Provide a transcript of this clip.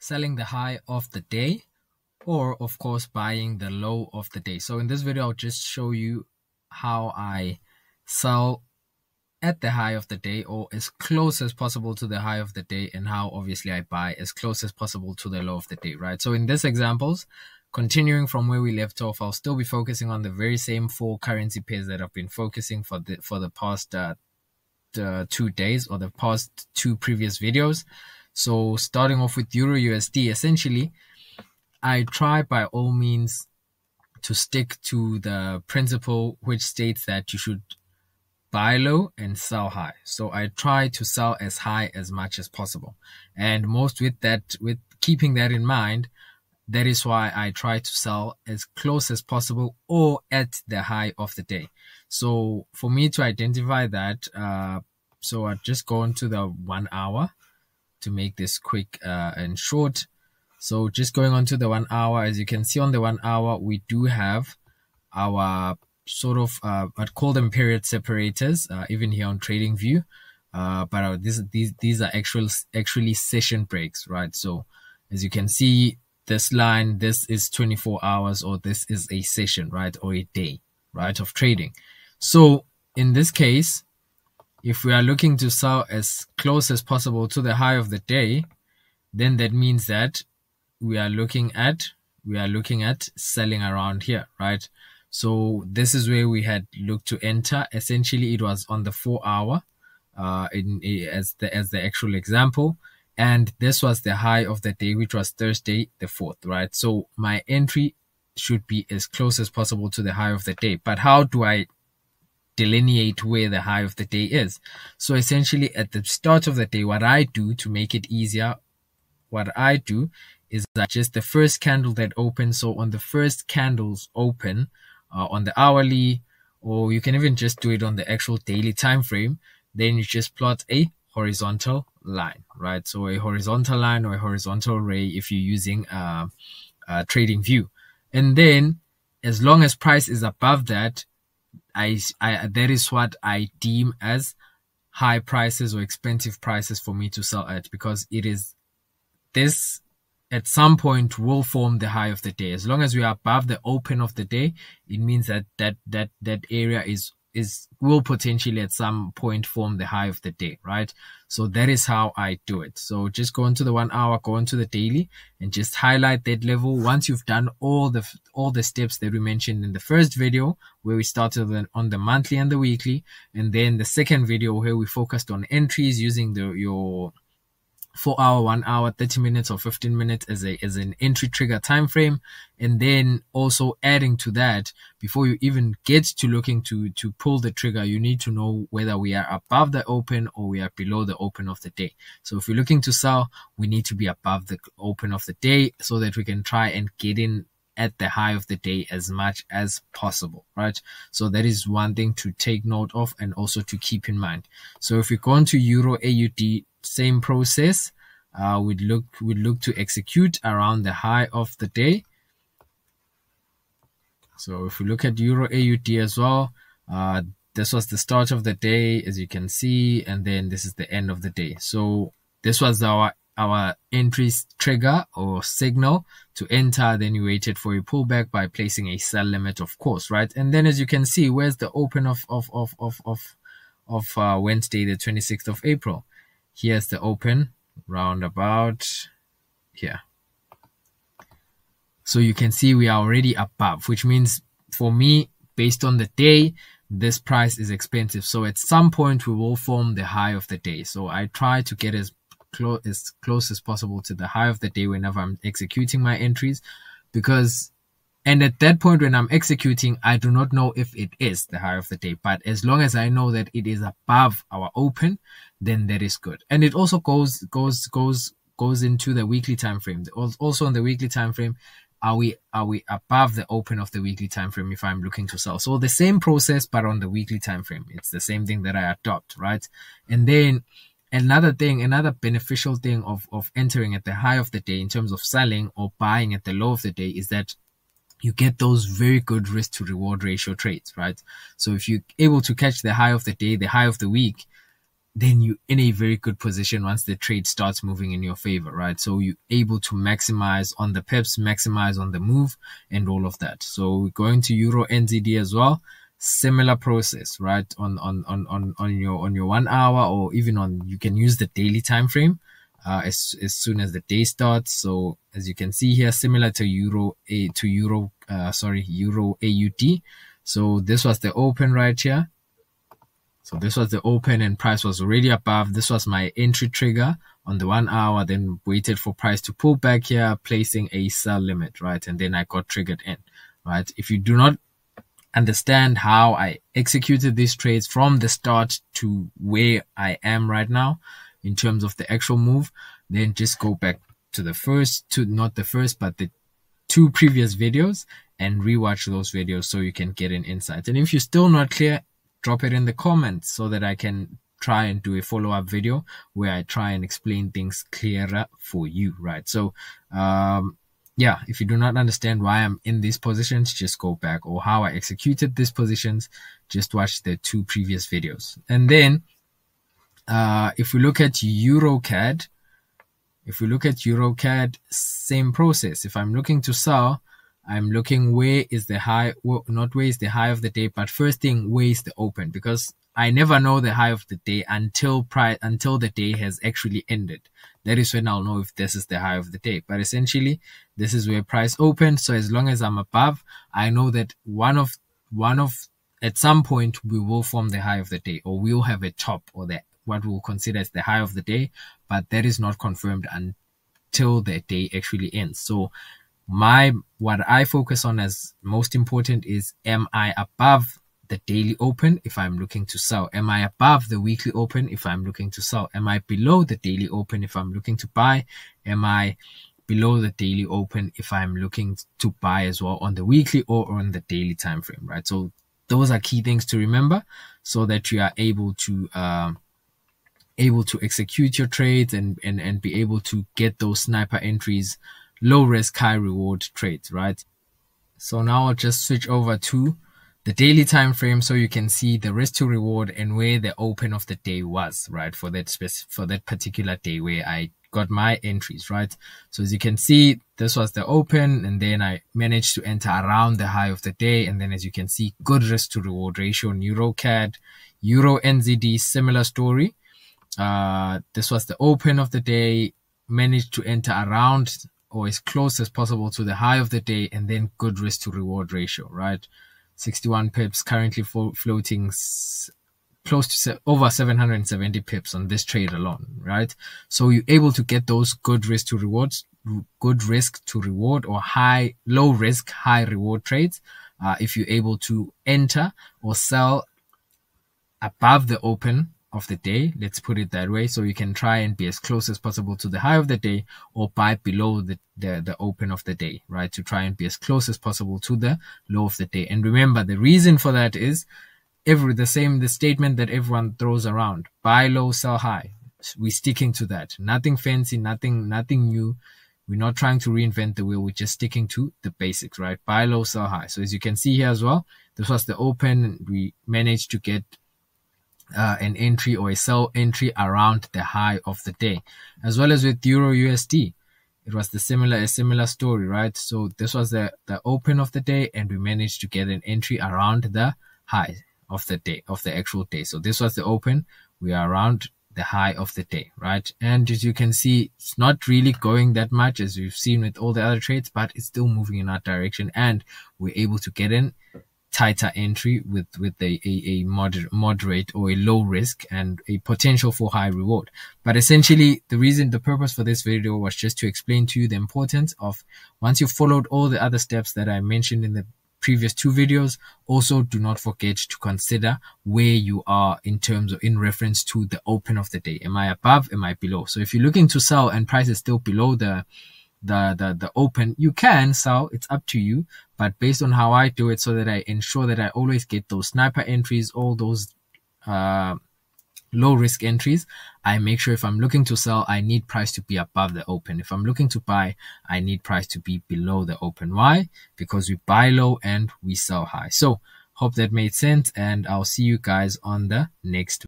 selling the high of the day or of course buying the low of the day. So in this video, I'll just show you how I sell at the high of the day or as close as possible to the high of the day and how obviously I buy as close as possible to the low of the day, right? So in this examples, continuing from where we left off, I'll still be focusing on the very same four currency pairs that I've been focusing for the for the past uh, uh, two days or the past two previous videos. So starting off with Euro USD, essentially, I try by all means to stick to the principle which states that you should buy low and sell high. So I try to sell as high as much as possible. And most with that, with keeping that in mind, that is why I try to sell as close as possible or at the high of the day. So for me to identify that, uh, so I just go into the one hour to make this quick uh, and short. So just going on to the one hour, as you can see on the one hour, we do have our sort of, uh, I'd call them period separators, uh, even here on Trading View. Uh, but uh, these, these, these are actual, actually session breaks, right? So as you can see, this line, this is 24 hours or this is a session, right? Or a day, right? Of trading. So in this case, if we are looking to sell as close as possible to the high of the day, then that means that we are looking at we are looking at selling around here, right? So this is where we had looked to enter. Essentially, it was on the four hour, uh, in as the as the actual example, and this was the high of the day, which was Thursday the fourth, right? So my entry should be as close as possible to the high of the day. But how do I delineate where the high of the day is. So essentially at the start of the day, what I do to make it easier, what I do is that just the first candle that opens. So on the first candles open uh, on the hourly, or you can even just do it on the actual daily time frame. Then you just plot a horizontal line, right? So a horizontal line or a horizontal ray if you're using uh, a trading view. And then as long as price is above that, I, I that is what I deem as high prices or expensive prices for me to sell at because it is this at some point will form the high of the day. As long as we are above the open of the day, it means that that that that area is is will potentially at some point form the high of the day, right? So that is how I do it. So just go into the one hour, go into the daily and just highlight that level. Once you've done all the, all the steps that we mentioned in the first video where we started on the monthly and the weekly. And then the second video where we focused on entries using the, your, four hour, one hour, 30 minutes or 15 minutes as a, as an entry trigger time frame. And then also adding to that, before you even get to looking to, to pull the trigger, you need to know whether we are above the open or we are below the open of the day. So if you're looking to sell, we need to be above the open of the day so that we can try and get in at the high of the day as much as possible, right? So that is one thing to take note of and also to keep in mind. So if we go into Euro AUD same process. Uh, we'd look we'd look to execute around the high of the day. So if we look at Euro AUD as well, uh, this was the start of the day, as you can see, and then this is the end of the day. So this was our our entry trigger or signal to enter. Then you waited for a pullback by placing a sell limit, of course, right? And then as you can see, where's the open of of of of of, of uh, Wednesday, the 26th of April? Here's the open roundabout here. So you can see we are already above, which means for me, based on the day, this price is expensive. So at some point we will form the high of the day. So I try to get as close as close as possible to the high of the day whenever I'm executing my entries because and at that point when I'm executing, I do not know if it is the high of the day. But as long as I know that it is above our open, then that is good. And it also goes goes goes goes into the weekly time frame. Also on the weekly time frame, are we are we above the open of the weekly time frame if I'm looking to sell? So the same process but on the weekly time frame. It's the same thing that I adopt, right? And then another thing, another beneficial thing of, of entering at the high of the day in terms of selling or buying at the low of the day is that you get those very good risk to reward ratio trades, right? So if you're able to catch the high of the day, the high of the week, then you're in a very good position once the trade starts moving in your favor, right? So you're able to maximize on the pips, maximize on the move, and all of that. So going to Euro NZD as well, similar process, right? On on on on on your on your one hour or even on you can use the daily time frame. Uh, as as soon as the day starts. So as you can see here, similar to Euro a to Euro, uh, sorry Euro AUD. So this was the open right here so this was the open and price was already above. This was my entry trigger on the one hour, then waited for price to pull back here, placing a sell limit, right? And then I got triggered in, right? If you do not understand how I executed these trades from the start to where I am right now in terms of the actual move, then just go back to the first, to not the first, but the two previous videos and rewatch those videos so you can get an insight. And if you're still not clear, drop it in the comments so that I can try and do a follow-up video where I try and explain things clearer for you, right? So, um, yeah, if you do not understand why I'm in these positions, just go back or how I executed these positions, just watch the two previous videos. And then, uh, if we look at EuroCAD, if we look at EuroCAD, same process. If I'm looking to sell, I'm looking where is the high, well, not where is the high of the day, but first thing, where is the open? Because I never know the high of the day until price, until the day has actually ended. That is when I'll know if this is the high of the day. But essentially, this is where price opened. So as long as I'm above, I know that one of, one of, at some point we will form the high of the day or we'll have a top or the, what we'll consider as the high of the day, but that is not confirmed until the day actually ends. So my what I focus on as most important is am I above the daily open if I'm looking to sell? Am I above the weekly open if I'm looking to sell? Am I below the daily open if I'm looking to buy? Am I below the daily open if I'm looking to buy as well on the weekly or on the daily time frame, right? So those are key things to remember so that you are able to uh, able to execute your trades and, and and be able to get those sniper entries low risk, high reward trades, right? So now I'll just switch over to the daily time frame so you can see the risk to reward and where the open of the day was, right? For that specific, for that particular day where I got my entries, right? So as you can see, this was the open and then I managed to enter around the high of the day. And then as you can see, good risk to reward ratio, EuroCAD, Euro NZD, similar story. Uh, this was the open of the day, managed to enter around or as close as possible to the high of the day and then good risk to reward ratio, right? 61 pips currently floating close to se- over 770 pips on this trade alone, right? So you're able to get those good risk to rewards, good risk to reward or high, low risk, high reward trades. Uh, if you're able to enter or sell above the open of the day. Let's put it that way. So you can try and be as close as possible to the high of the day or buy below the, the, the open of the day, right? To try and be as close as possible to the low of the day. And remember, the reason for that is every, the same, the statement that everyone throws around, buy low, sell high. We're sticking to that. Nothing fancy, nothing, nothing new. We're not trying to reinvent the wheel. We're just sticking to the basics, right? Buy low, sell high. So as you can see here as well, this was the open. We managed to get uh, an entry or a sell entry around the high of the day, as well as with Euro USD. It was the similar a similar story, right? So this was the the open of the day, and we managed to get an entry around the high of the day of the actual day. So this was the open. We are around the high of the day, right? And as you can see, it's not really going that much as we've seen with all the other trades, but it's still moving in our direction, and we're able to get in tighter entry with with a, a, a moderate, moderate or a low risk and a potential for high reward. But essentially, the reason, the purpose for this video was just to explain to you the importance of once you've followed all the other steps that I mentioned in the previous two videos, also do not forget to consider where you are in terms of in reference to the open of the day. Am I above? Am I below? So if you're looking to sell and price is still below the the, the, the open, you can sell. It's up to you. But based on how I do it so that I ensure that I always get those sniper entries, all those, uh, low risk entries, I make sure if I'm looking to sell, I need price to be above the open. If I'm looking to buy, I need price to be below the open. Why? Because we buy low and we sell high. So hope that made sense and I'll see you guys on the next